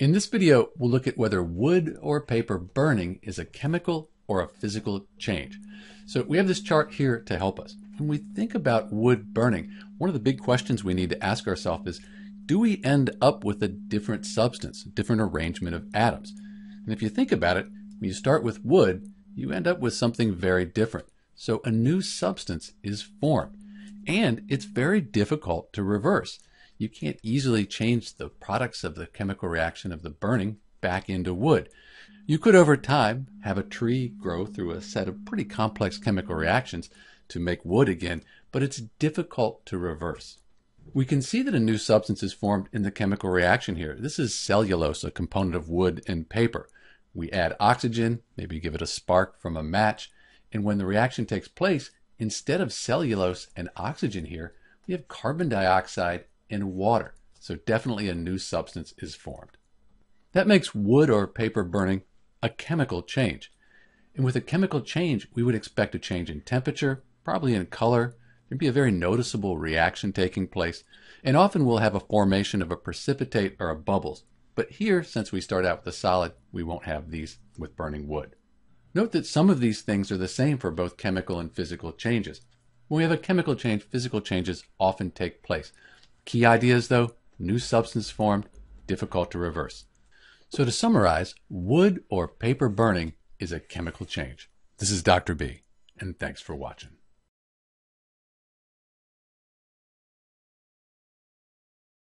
In this video, we'll look at whether wood or paper burning is a chemical or a physical change. So we have this chart here to help us. When we think about wood burning, one of the big questions we need to ask ourselves is, do we end up with a different substance, a different arrangement of atoms? And if you think about it, when you start with wood, you end up with something very different. So a new substance is formed. And it's very difficult to reverse you can't easily change the products of the chemical reaction of the burning back into wood. You could over time have a tree grow through a set of pretty complex chemical reactions to make wood again, but it's difficult to reverse. We can see that a new substance is formed in the chemical reaction here. This is cellulose, a component of wood and paper. We add oxygen, maybe give it a spark from a match, and when the reaction takes place, instead of cellulose and oxygen here, we have carbon dioxide in water. So definitely a new substance is formed. That makes wood or paper burning a chemical change. And with a chemical change, we would expect a change in temperature, probably in color. There'd be a very noticeable reaction taking place. And often we'll have a formation of a precipitate or a bubbles. But here, since we start out with a solid, we won't have these with burning wood. Note that some of these things are the same for both chemical and physical changes. When we have a chemical change, physical changes often take place. Key ideas though, new substance formed, difficult to reverse. So to summarize, wood or paper burning is a chemical change. This is Dr. B, and thanks for watching.